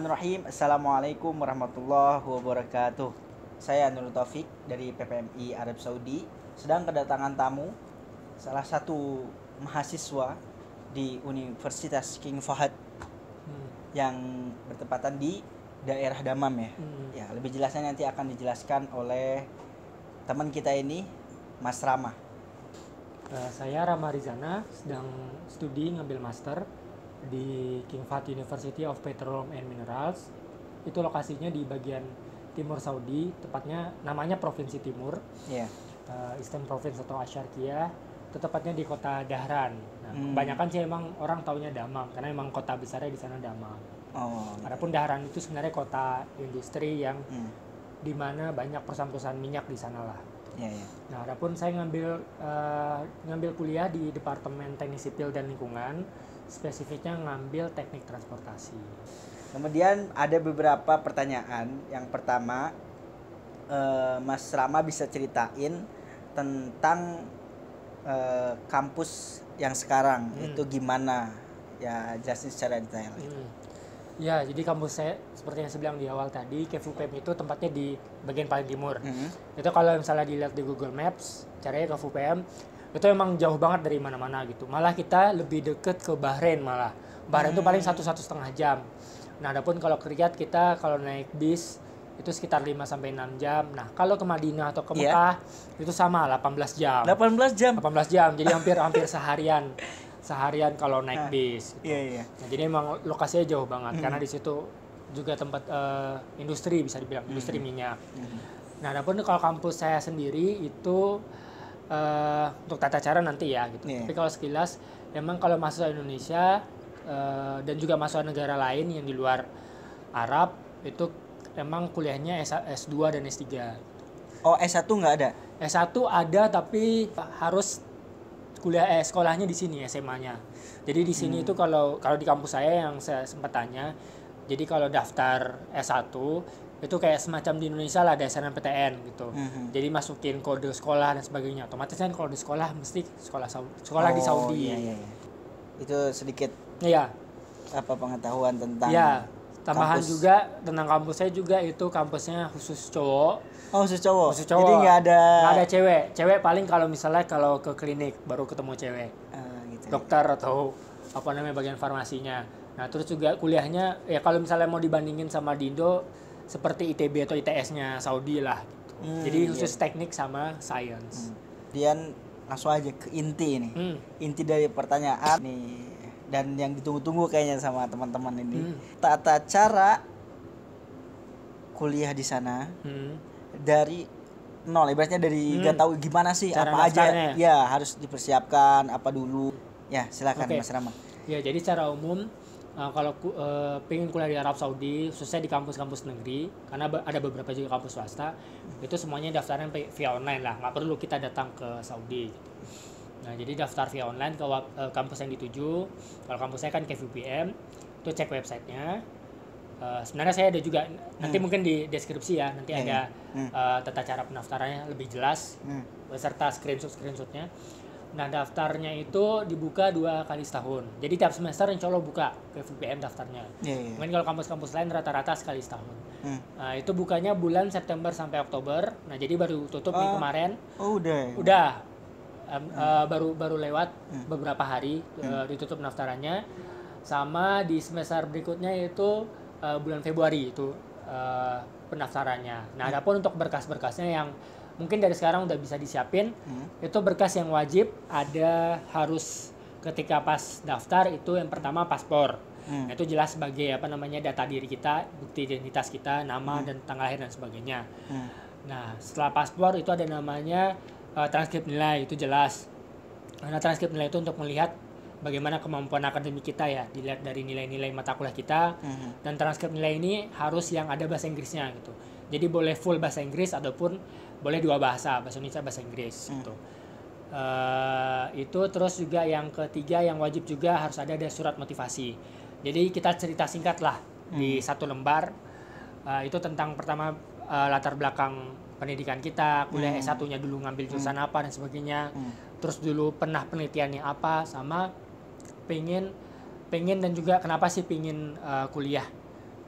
Bismillahirrahmanirrahim. Assalamualaikum warahmatullahi wabarakatuh. Saya Nurul Taufik dari PPMI Arab Saudi sedang kedatangan tamu salah satu mahasiswa di Universitas King Fahad Hmm. yang bertepatan di daerah Damam ya. Hmm. Ya, lebih jelasnya nanti akan dijelaskan oleh teman kita ini Mas Rama. Eh, saya Rama Rizana sedang studi ngambil master di King Fahd University of Petroleum and Minerals. Itu lokasinya di bagian timur Saudi, tepatnya namanya Provinsi Timur, Ya. eh, Eastern Province atau Asyarkiyah. Itu tepatnya di kota Dahran. Nah, Hmm. kebanyakan sih emang orang taunya Damam karena emang kota besarnya di sana Damam. Oh. Adapun Dahran itu sebenarnya kota industri yang Hmm. di mana banyak perusahaan-perusahaan minyak di sana lah. Ya, ya. Nah, adapun saya ngambil eh, ngambil kuliah di Departemen Teknik Sipil dan Lingkungan, spesifiknya ngambil teknik transportasi. Kemudian ada beberapa pertanyaan. Yang pertama, eh, Mas Rama bisa ceritain tentang eh, kampus yang sekarang Hmm. itu gimana? Ya jelasin secara detail. Hmm. Ya, jadi kampus saya seperti yang saya bilang di awal tadi, KFUPM itu tempatnya di bagian paling timur. Hmm. Itu kalau misalnya dilihat di Google Maps, caranya KFUPM itu emang jauh banget dari mana-mana gitu. Malah kita lebih deket ke Bahrain malah. Bahrain itu paling satu satu setengah jam. Nah, adapun kalau kerjat kita kalau naik bis itu sekitar 5 sampai 6 jam. Nah, kalau ke Madinah atau ke Iya. Mekah itu sama 18 jam. 18 jam. 18 jam. Jadi hampir hampir seharian. Seharian kalau naik Ah. bis. gitu. Iya, iya. Nah, jadi emang lokasinya jauh banget Hmm. karena di situ juga tempat eh, industri bisa dibilang industri minyak. Hmm. Nah, adapun kalau kampus saya sendiri itu eh, untuk tata cara nanti ya gitu. Iya. Tapi kalau sekilas emang kalau mahasiswa Indonesia eh, dan juga mahasiswa negara lain yang di luar Arab itu emang kuliahnya S- S2 dan S3. Oh, S1 nggak ada? S1 ada tapi harus kuliah eh sekolahnya di sini SMA-nya. Jadi di sini itu kalau kalau di kampus saya yang saya sempat tanya, jadi kalau daftar S1 itu kayak semacam di Indonesia lah ada SNMPTN gitu. Mhm. Jadi masukin kode sekolah dan sebagainya. Otomatis kan kalau di sekolah mesti sekolah sekolah di Oh, Saudi. Iya, iya, iya. Itu sedikit Iya. apa pengetahuan tentang Iya. Tambahan kampus. juga tentang kampus saya juga itu kampusnya khusus cowok. Oh, khusus cowok. Khusus cowok. Jadi nggak ada Nggak ada cewek. Cewek paling kalau misalnya kalau ke klinik baru ketemu cewek. Ah, gitu. Dokter atau apa namanya bagian farmasinya. Nah, terus juga kuliahnya ya kalau misalnya mau dibandingin sama di Indo seperti ITB atau ITS-nya Saudi lah gitu. Hmm, Jadi iya. khusus teknik sama science. Dian langsung aja ke inti nih. Hmm. Inti dari pertanyaan nih dan yang ditunggu-tunggu kayaknya sama teman-teman ini. Hmm. Tata cara kuliah di sana Hmm. dari nol ibaratnya dari Hmm. nggak tahu gimana sih Cara apa aja daftarnya. ya harus dipersiapkan apa dulu. Ya, silakan Oke. Mas Rama. Ya, jadi secara umum uh, kalau ku, uh, pengen kuliah di Arab Saudi, khususnya di kampus-kampus negeri, karena be- ada beberapa juga kampus swasta, itu semuanya daftarnya via online lah, nggak perlu kita datang ke Saudi. Gitu. Nah, jadi daftar via online ke uh, kampus yang dituju. Kalau kampus saya kan KVPM, itu cek websitenya. Uh, sebenarnya saya ada juga nanti mungkin di deskripsi ya, nanti Iya, ada Hmm. uh, tata cara pendaftarannya lebih jelas Hmm. beserta screenshot screenshotnya. Nah daftarnya itu dibuka dua kali setahun. Jadi tiap semester insya Allah buka ke VPM daftarnya. Iya, iya. Mungkin kalau kampus-kampus lain rata-rata sekali setahun. Hmm. Nah, itu bukanya bulan September sampai Oktober. Nah jadi baru tutup nih Oh. kemarin. Oh, udah. ya? Udah em, eh, baru baru lewat Hmm. beberapa hari eh, ditutup pendaftarannya. Sama di semester berikutnya itu eh, bulan Februari itu eh, pendaftarannya. Nah adapun untuk berkas-berkasnya yang mungkin dari sekarang udah bisa disiapin Hmm. itu berkas yang wajib ada harus ketika pas daftar itu yang pertama paspor Hmm. Itu jelas sebagai apa namanya data diri kita bukti identitas kita nama dan tanggal lahir dan sebagainya Hmm. nah setelah paspor itu ada namanya eh, transkrip nilai itu jelas karena transkrip nilai itu untuk melihat bagaimana kemampuan akademik kita ya dilihat dari nilai-nilai mata kuliah kita Hmm. dan transkrip nilai ini harus yang ada bahasa Inggrisnya gitu. Jadi boleh full bahasa Inggris ataupun boleh dua bahasa, bahasa Indonesia bahasa Inggris gitu. Eh, itu terus juga yang ketiga yang wajib juga harus ada ada surat motivasi. Jadi kita cerita singkat lah di satu lembar. Eh, itu tentang pertama eh, latar belakang pendidikan kita, kuliah S1-nya dulu ngambil jurusan apa dan sebagainya. Hmm. Terus dulu pernah penelitiannya apa sama pengen pengen dan juga kenapa sih pengen uh, kuliah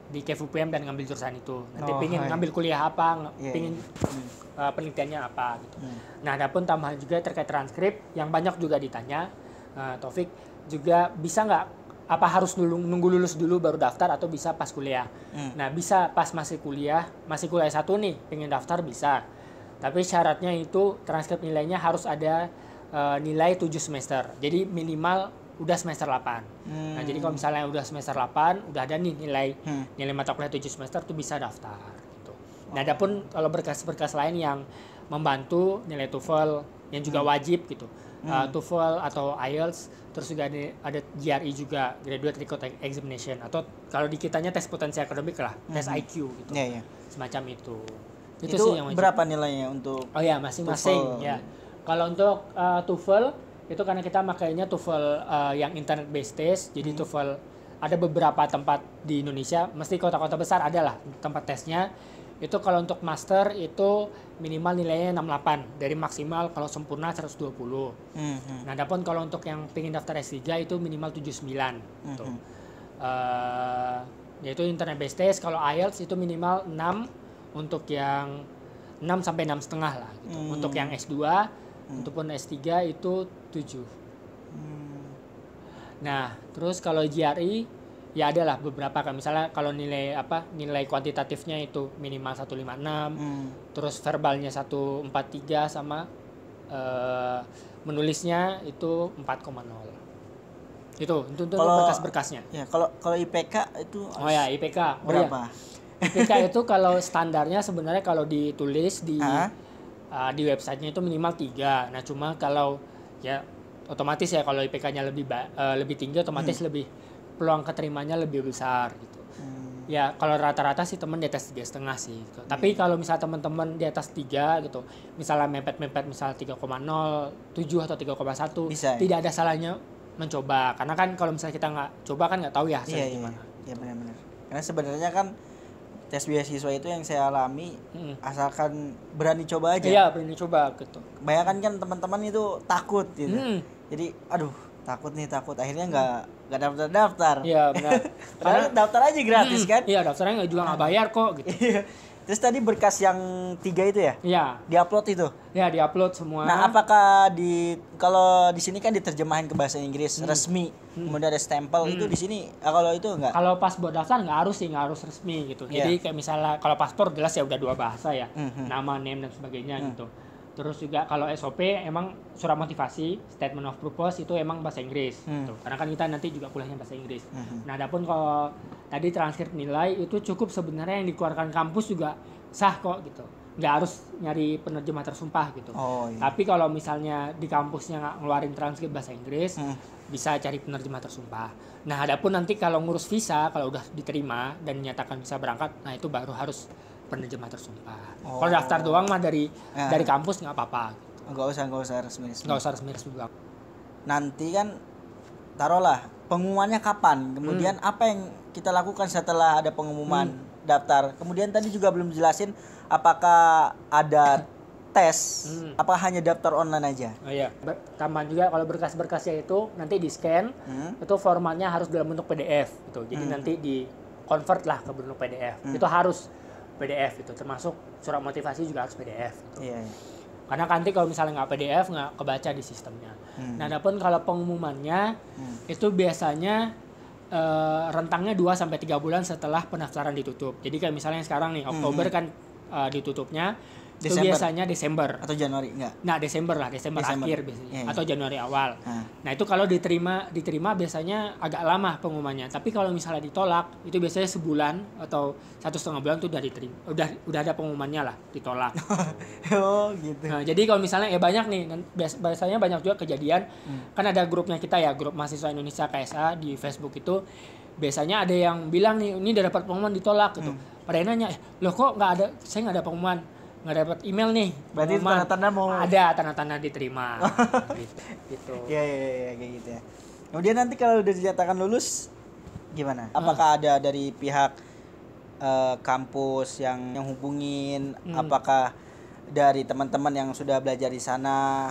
di KVPM dan ngambil jurusan itu. Nanti Oh, pingin hai. ngambil kuliah apa, Iya, pingin Hmm. uh, penelitiannya apa gitu. Hmm. Nah, adapun tambahan juga terkait transkrip yang banyak juga ditanya, uh, Taufik juga bisa nggak apa harus dulu nunggu lulus dulu baru daftar atau bisa pas kuliah? Hmm. Nah, bisa pas masih kuliah, masih kuliah satu nih, pengen daftar bisa. Tapi syaratnya itu transkrip nilainya harus ada uh, nilai 7 semester. Jadi minimal udah semester 8. Hmm. Nah, jadi kalau misalnya udah semester 8, udah ada nih nilai Hmm. nilai mata kuliah 7 semester tuh bisa daftar gitu. Nah, adapun kalau berkas-berkas lain yang membantu nilai TOEFL yang juga wajib gitu. Uh, TOEFL atau IELTS terus juga ada, ada GRE juga Graduate Record Examination atau kalau di kitanya tes potensi akademik lah, tes IQ gitu. Ya, ya. Semacam itu. Itu, Itu, sih yang wajib. berapa nilainya untuk Oh ya, masing-masing ya. Kalau untuk uh, TOEFL itu karena kita makainya TOEFL uh, yang internet based test, jadi TOEFL ada beberapa tempat di Indonesia, mesti kota-kota besar adalah tempat tesnya. Itu kalau untuk master itu minimal nilainya 68 dari maksimal kalau sempurna 120. Hmm, hmm. Nah, adapun kalau untuk yang pengen daftar S3 itu minimal 79 gitu. Mhm. Eh, yaitu internet based test kalau IELTS itu minimal 6 untuk yang 6 sampai 6 setengah lah gitu. Hmm. Untuk yang S2 ataupun S3 itu 7. Hmm. Nah, terus kalau GRE ya adalah beberapa kan misalnya kalau nilai apa nilai kuantitatifnya itu minimal 156 Hmm. terus verbalnya 143 sama eh, menulisnya itu 4,0 itu itu untuk berkas-berkasnya Ya, kalau kalau IPK itu oh ya IPK Oh ya, berapa? IPK itu kalau standarnya sebenarnya kalau ditulis di Hah? Uh, di websitenya itu minimal 3 nah cuma kalau ya otomatis ya kalau IPK-nya lebih eh, lebih tinggi otomatis lebih peluang keterimanya lebih besar gitu Hmm. ya kalau rata-rata sih temen di atas tiga setengah sih gitu. tapi kalau misalnya teman-teman di atas tiga gitu misalnya mepet-mepet misal 3,07 atau 3,1 Bisa ya? tidak ada salahnya mencoba karena kan kalau misalnya kita nggak coba kan nggak tahu ya hasilnya Iya, iya. gimana Ya benar-benar. Karena sebenarnya kan tes beasiswa itu yang saya alami Mm. asalkan berani coba aja. iya berani coba gitu Bayangkan kan teman-teman itu takut gitu. Hmm, Jadi aduh, takut nih takut akhirnya nggak nggak daftar-daftar. iya benar Padahal daftar aja gratis Hmm, kan? iya daftarnya nggak juga nggak bayar kok gitu Iya. Terus tadi berkas yang tiga itu ya? iya Diupload itu. ya diupload semua Nah, apakah di kalau di sini kan diterjemahin ke bahasa Inggris Hmm. resmi, kemudian ada stempel itu di sini ah, kalau itu enggak? kalau pas buat daftar nggak harus sih nggak harus resmi gitu Iya. jadi kayak misalnya kalau paspor jelas ya udah dua bahasa ya Mhm. nama name dan sebagainya Hmm. gitu terus juga kalau SOP emang surat motivasi statement of purpose itu emang bahasa Inggris Hmm. gitu. karena kan kita nanti juga kuliahnya bahasa Inggris Mhm. nah adapun kalau tadi transkrip nilai itu cukup sebenarnya yang dikeluarkan kampus juga sah kok gitu nggak harus nyari penerjemah tersumpah gitu Oh iya. tapi kalau misalnya di kampusnya nggak ngeluarin transkrip bahasa Inggris Hmm. bisa cari penerjemah tersumpah. Nah, adapun nanti kalau ngurus visa, kalau udah diterima dan dinyatakan bisa berangkat, nah itu baru harus penerjemah tersumpah. Oh. Kalau daftar doang mah dari Ya. dari kampus nggak apa-apa, Enggak usah enggak usah resmi. resmi. nggak usah resmi-resmi banget. Nanti kan taruhlah pengumumannya kapan? Kemudian Hmm. apa yang kita lakukan setelah ada pengumuman daftar? Kemudian tadi juga belum jelasin apakah ada tes, Hmm. apa hanya daftar online aja? Oh iya, Ber- tambahan juga kalau berkas-berkasnya itu nanti di scan, Hmm. itu formatnya harus dalam bentuk PDF gitu. Jadi Hmm. nanti di convert lah ke bentuk PDF. Itu harus PDF itu, termasuk surat motivasi juga harus PDF. Gitu. Iya. iya. Karena nanti kalau misalnya nggak PDF nggak kebaca di sistemnya. Hmm. Nah, adapun kalau pengumumannya Hmm. itu biasanya eh, rentangnya 2 sampai 3 bulan setelah pendaftaran ditutup. Jadi kayak misalnya sekarang nih Oktober kan eh, ditutupnya itu Hmm. Desember. biasanya Desember. Atau Januari enggak? Nah, Desember lah, Desember, Desember. akhir biasanya Iya, iya. atau Januari awal. Nah. Nah, itu kalau diterima diterima biasanya agak lama pengumumannya. Tapi kalau misalnya ditolak, itu biasanya sebulan atau satu setengah bulan tuh udah diterima. Udah udah ada pengumumannya lah, ditolak. oh, gitu. Nah, jadi kalau misalnya ya banyak nih, biasanya banyak juga kejadian. Kan ada grupnya kita ya, grup mahasiswa Indonesia KSA di Facebook itu biasanya ada yang bilang nih, ini udah dapat pengumuman ditolak gitu. Pada yang nanya, eh, loh kok nggak ada, saya nggak ada pengumuman, nggak dapat email nih. Berarti itu pengumuman." tanda-tanda mau- ada tanda-tanda diterima. gitu. gitu. Iya, iya, iya, iya, kayak gitu ya. Kemudian nanti kalau udah dinyatakan lulus gimana? Apakah ada dari pihak eh, kampus yang yang hubungin? Hmm. Apakah dari teman-teman yang sudah belajar di sana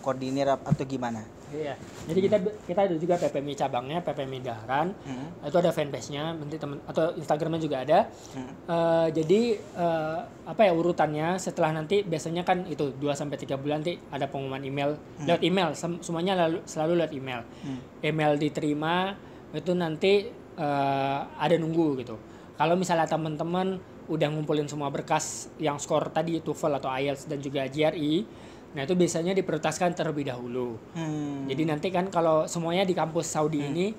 koordinir atau gimana? Iya. Jadi kita kita ada juga PPMI cabangnya, PPMI Dahran. Hmm. Itu ada fanpage-nya, nanti teman atau Instagramnya juga ada. Hmm. Eh, jadi eh, apa ya urutannya setelah nanti biasanya kan itu 2 sampai 3 bulan nanti ada pengumuman email lewat email sem- semuanya lalu, selalu lewat email. Hmm. Email diterima itu nanti eh, ada nunggu gitu. Kalau misalnya teman-teman udah ngumpulin semua berkas yang skor tadi TOEFL atau IELTS dan juga GRE, nah itu biasanya diprioritaskan terlebih dahulu. Hmm. Jadi nanti kan kalau semuanya di kampus Saudi ini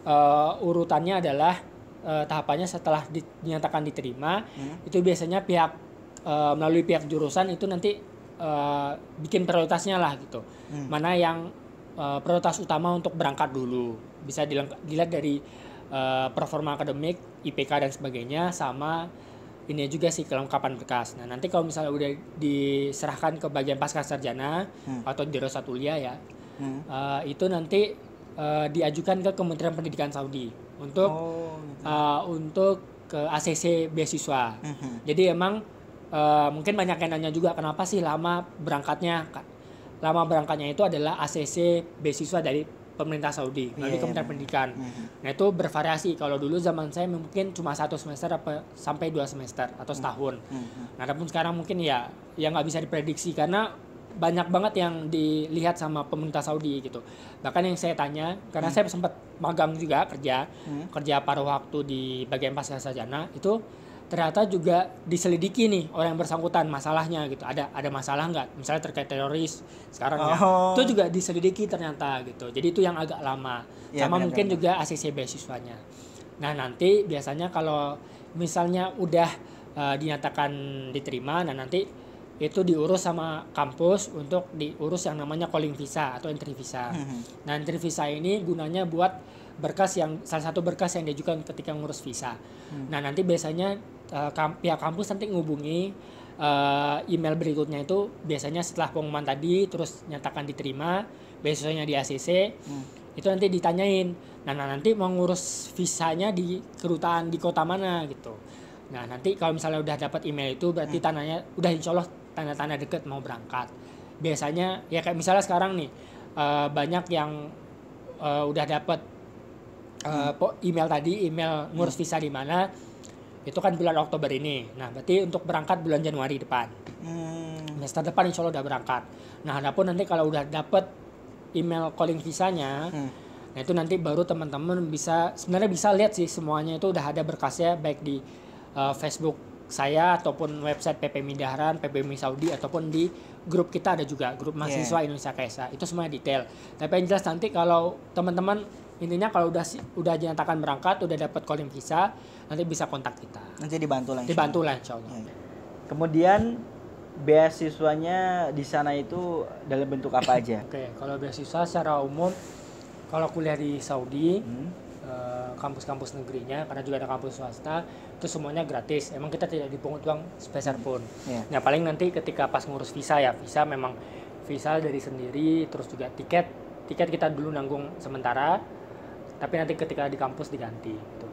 eh, urutannya adalah eh, tahapannya setelah di- dinyatakan diterima Hmm. itu biasanya pihak eh, melalui pihak jurusan itu nanti eh, bikin prioritasnya lah gitu. Hmm. Mana yang eh, prioritas utama untuk berangkat dulu. Bisa dilihat dari eh, performa akademik, IPK dan sebagainya sama ini juga sih kelengkapan berkas. Nah, nanti kalau misalnya udah diserahkan ke bagian pasca sarjana Hmm. atau di Rosatulia ya, Hmm. Eh, itu nanti eh, diajukan ke Kementerian Pendidikan Saudi untuk Oh. gitu. eh, untuk ke ACC beasiswa. Mhm. Jadi emang eh, mungkin banyak yang nanya juga kenapa sih lama berangkatnya? Ka- Lama berangkatnya itu adalah ACC beasiswa dari pemerintah Saudi melalui Iya, Kementerian iya. Pendidikan. Mhm. Nah itu bervariasi. Kalau dulu zaman saya mungkin cuma satu semester apa sampai dua semester atau setahun. Mhm. Nah, adapun sekarang mungkin ya ya nggak bisa diprediksi karena banyak banget yang dilihat sama pemerintah Saudi gitu. Bahkan yang saya tanya, karena saya sempat magang juga kerja, Hmm. kerja paruh waktu di bagian pasca sarjana itu ternyata juga diselidiki nih orang yang bersangkutan masalahnya gitu. Ada ada masalah nggak? Misalnya terkait teroris sekarang ya. Oh. Itu juga diselidiki ternyata gitu. Jadi itu yang agak lama. Iya, Sama benar, mungkin benar. juga ACC beasiswanya. Nah, nanti biasanya kalau misalnya udah eh, dinyatakan diterima, nah nanti itu diurus sama kampus untuk diurus yang namanya calling visa atau entry visa. Mhm. Nah, entry visa ini gunanya buat berkas yang salah satu berkas yang diajukan ketika ngurus visa. Hmm. Nah, nanti biasanya eh, kam- pihak kampus nanti ngubungi eh, email berikutnya itu biasanya setelah pengumuman tadi terus nyatakan diterima, beasiswanya di ACC, Hmm. itu nanti ditanyain. Nah, nah, nanti mau ngurus visanya di kedutaan di kota mana gitu. Nah, nanti kalau misalnya udah dapat email itu berarti tandanya udah insya Allah tanda-tanda deket mau berangkat. Biasanya ya kayak misalnya sekarang nih eh, banyak yang eh, udah dapat po- email tadi, email ngurus visa di mana itu kan bulan Oktober ini. Nah, berarti untuk berangkat bulan Januari depan. Hmm. Semester depan insya Allah udah berangkat. Nah, adapun nanti kalau udah dapet email calling visanya, Hmm. nah itu nanti baru teman-teman bisa sebenarnya bisa lihat sih semuanya itu udah ada berkasnya baik di uh, Facebook saya ataupun website PPMI Dahran, PPMI Saudi ataupun di grup kita ada juga grup mahasiswa Indonesia KSA. Itu semuanya detail. Tapi yang jelas nanti kalau teman-teman intinya kalau udah udah dinyatakan berangkat, udah dapat calling visa, nanti bisa kontak kita. Nanti dibantu lah. Dibantu lah insya Allah. Ya. Kemudian beasiswanya di sana itu dalam bentuk apa aja? Oke, kalau beasiswa secara umum kalau kuliah di Saudi Hmm. eh, kampus-kampus negerinya karena juga ada kampus swasta itu semuanya gratis. Emang kita tidak dipungut uang sepeser pun. Ya. Nah paling nanti ketika pas ngurus visa ya visa memang visa dari sendiri terus juga tiket tiket kita dulu nanggung sementara tapi nanti ketika di kampus diganti. Gitu.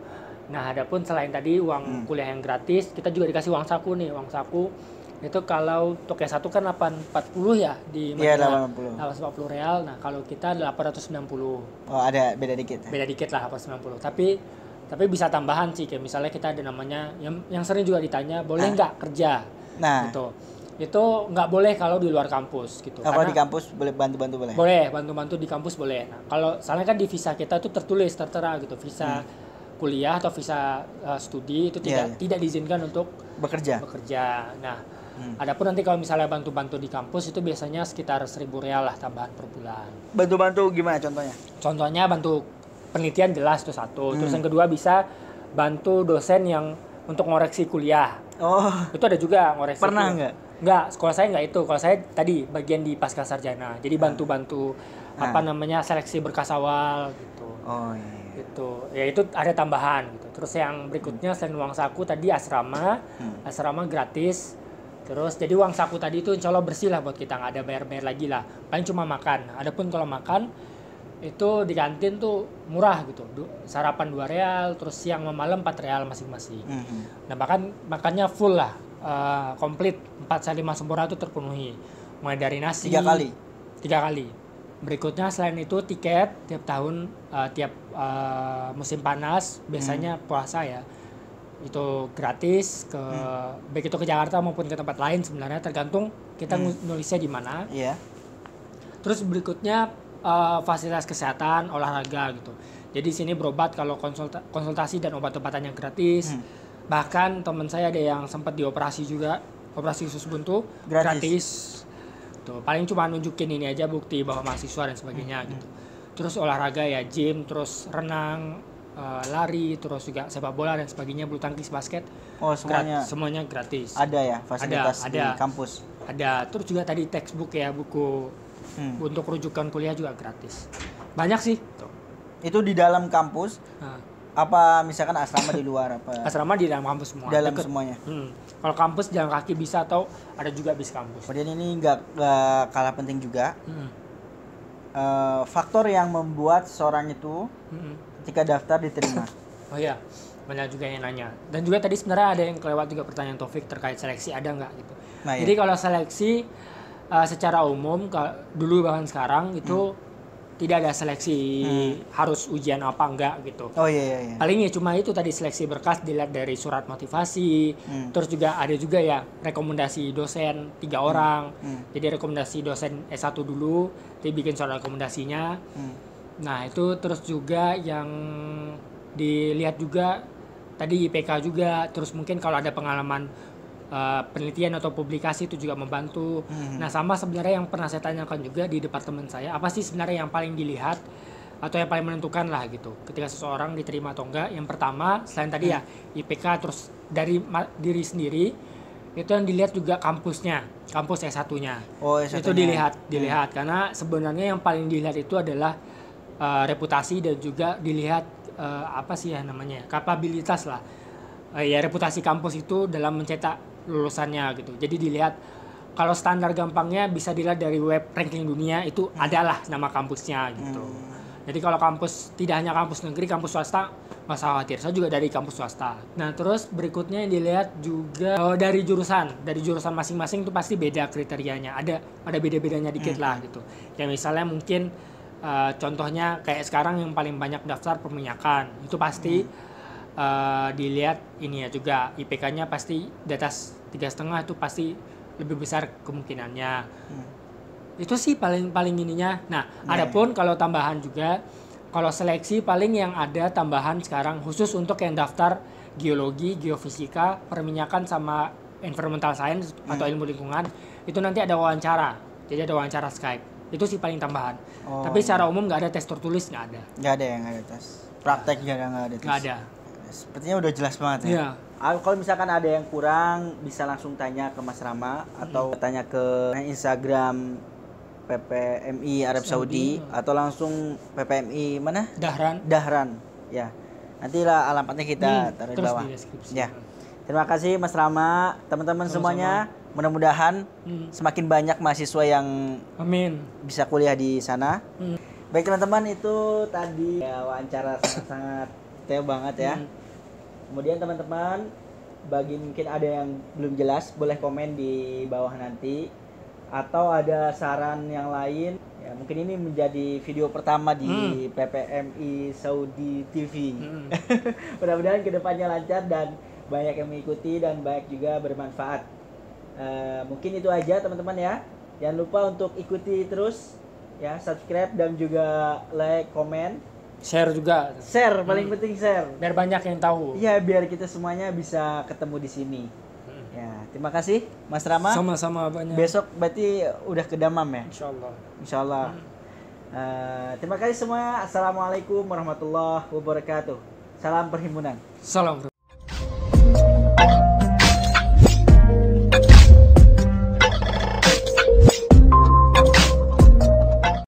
Nah adapun selain tadi uang Hmm. kuliah yang gratis kita juga dikasih uang saku nih uang saku itu kalau untuk yang satu kan 840 ya di Iya, Madinah. 840. 840 real. Nah, kalau kita 890. Oh, ada beda dikit. Beda dikit lah 890. Tapi tapi bisa tambahan sih kayak misalnya kita ada namanya yang yang sering juga ditanya, boleh Ah. nggak kerja? Nah, Gitu. Itu nggak boleh kalau di luar kampus gitu. kalau di kampus boleh bantu-bantu boleh? boleh bantu-bantu di kampus boleh. Nah, kalau soalnya kan di visa kita itu tertulis tertera gitu, visa kuliah atau visa uh, studi itu Hmm. Iya, tidak iya. tidak diizinkan untuk Bekerja. bekerja. Nah, Hmm. adapun nanti kalau misalnya bantu-bantu di kampus itu biasanya sekitar 1000 real lah tambahan per bulan. Bantu-bantu gimana contohnya? Contohnya bantu penelitian jelas itu satu. Terus Hmm. yang kedua bisa bantu dosen yang untuk ngoreksi kuliah. Oh, Itu ada juga ngoreksi. pernah nggak? Enggak, sekolah saya enggak itu. Kalau saya tadi bagian di pasca sarjana. Jadi bantu-bantu Ah. apa namanya seleksi berkas awal gitu. Oh, iya. Gitu. Ya itu ada tambahan gitu. Terus yang berikutnya selain uang saku tadi asrama. Hmm. Asrama gratis. Terus jadi uang saku tadi itu insya Allah bersih lah buat kita nggak ada bayar-bayar lagi lah. Paling cuma makan. Adapun kalau makan itu di kantin tuh murah gitu. Du- Sarapan 2 real, terus siang sama malam 4 real masing-masing. Mhm. Nah bahkan makannya full lah, eh, komplit 4 sampai 5 sempurna itu terpenuhi. Mulai dari nasi. Tiga kali. tiga kali berikutnya selain itu tiket tiap tahun eh, tiap eh, musim panas biasanya puasa ya itu gratis ke baik itu ke Jakarta maupun ke tempat lain sebenarnya tergantung kita ngu- nulisnya di mana Iya. Terus berikutnya eh, fasilitas kesehatan, olahraga gitu. Jadi di sini berobat kalau konsulta- konsultasi dan obat-obatannya gratis. Hmm. Bahkan teman saya ada yang sempat dioperasi juga, operasi usus buntu Gratis. Tuh, paling cuma nunjukin ini aja bukti bahwa mahasiswa dan Hmm, sebagainya gitu. Terus olahraga ya gym, terus renang, eh, lari, terus juga sepak bola dan sebagainya, bulu tangkis, basket. Oh, Grat- semuanya semuanya gratis. ada ya fasilitas Ada, di ada. kampus. Ada. Terus juga tadi textbook ya, buku Hmm. untuk rujukan kuliah juga gratis. Banyak sih. Tuh. Itu di dalam kampus Nah, apa misalkan asrama di luar apa? asrama di dalam kampus semua. dalam Deket. semuanya. Hmm. Kalau kampus jalan kaki bisa atau ada juga bis kampus. Kemudian ini nggak kalah penting juga Hmm. eh, faktor yang membuat seorang itu Hmm. ketika daftar diterima. Oh iya, banyak juga yang nanya. Dan juga tadi sebenarnya ada yang kelewat juga pertanyaan Taufik terkait seleksi ada nggak gitu. Nah, Jadi iya. kalau seleksi uh, secara umum dulu bahkan sekarang itu tidak ada seleksi harus ujian apa enggak gitu. Oh iya iya. iya. Paling ya cuma itu tadi seleksi berkas dilihat dari surat motivasi, Hmm. terus juga ada juga ya rekomendasi dosen tiga orang. Hmm. Jadi rekomendasi dosen S1 dulu, dia bikin surat rekomendasinya. Hmm. Nah itu terus juga yang dilihat juga tadi IPK juga, terus mungkin kalau ada pengalaman uh, penelitian atau publikasi itu juga membantu. Mhm. Nah sama sebenarnya yang pernah saya tanyakan juga di departemen saya, apa sih sebenarnya yang paling dilihat atau yang paling menentukan lah gitu, ketika seseorang diterima atau enggak. Yang pertama selain tadi ya IPK, terus dari diri sendiri itu yang dilihat juga kampusnya, kampus S1-nya Oh, itu S1-nya. dilihat dilihat karena sebenarnya yang paling dilihat itu adalah uh, reputasi dan juga dilihat uh, apa sih ya namanya kapabilitas lah Uh, ya reputasi kampus itu dalam mencetak lulusannya gitu jadi dilihat kalau standar gampangnya bisa dilihat dari web ranking dunia itu adalah nama kampusnya gitu Hmm. jadi kalau kampus tidak hanya kampus negeri, kampus swasta nggak usah khawatir. Saya juga dari kampus swasta. Nah terus berikutnya yang dilihat juga oh, dari jurusan, dari jurusan masing-masing itu pasti beda kriterianya. Ada ada beda-bedanya dikit lah gitu. Ya misalnya mungkin eh, contohnya kayak sekarang yang paling banyak daftar perminyakan itu pasti eh, dilihat ini ya juga IPK-nya pasti di atas tiga setengah itu pasti lebih besar kemungkinannya. Hmm. itu sih paling paling ininya. Nah Nah, adapun kalau tambahan juga kalau seleksi paling yang ada tambahan sekarang khusus untuk yang daftar geologi geofisika perminyakan sama environmental science atau Hmm. ilmu lingkungan itu nanti ada wawancara. Jadi ada wawancara Skype. Itu sih paling tambahan. Oh, tapi secara umum nggak ada tes tertulis nggak ada. Nggak ada yang ada tes. Praktek juga nggak ada tes. nggak ada Sepertinya udah jelas banget ya. Iya. Ah, Kalau misalkan ada yang kurang bisa langsung tanya ke Mas Rama atau tanya ke Instagram PPMI Arab Saudi, Saudi. atau langsung PPMI mana? Dahran Dahran. Ya. Nantilah alamatnya kita Hmm, taruh di bawah. di deskripsi Ya. Terima kasih Mas Rama, teman-teman semuanya. Mudah-mudahan Hmm. semakin banyak mahasiswa yang amin bisa kuliah di sana. Hmm. Baik teman-teman itu tadi ya, wawancara sangat-sangat banget ya. Hmm. Kemudian teman-teman bagi mungkin ada yang belum jelas boleh komen di bawah nanti atau ada saran yang lain ya mungkin ini menjadi video pertama di PPMI Saudi TV. Hmm. Mudah-mudahan ke depannya lancar dan banyak yang mengikuti dan banyak juga bermanfaat. Eh, mungkin itu aja teman-teman ya. Jangan lupa untuk ikuti terus ya subscribe dan juga like, komen, share juga share paling penting share. biar banyak yang tahu Iya biar kita semuanya bisa ketemu di sini. Hmm. Ya terima kasih Mas Rama. sama-sama banyak Besok berarti udah ke Damam ya, Insya Allah Insya Allah. Eh, terima kasih semua. Assalamualaikum warahmatullahi wabarakatuh. Salam perhimpunan. salam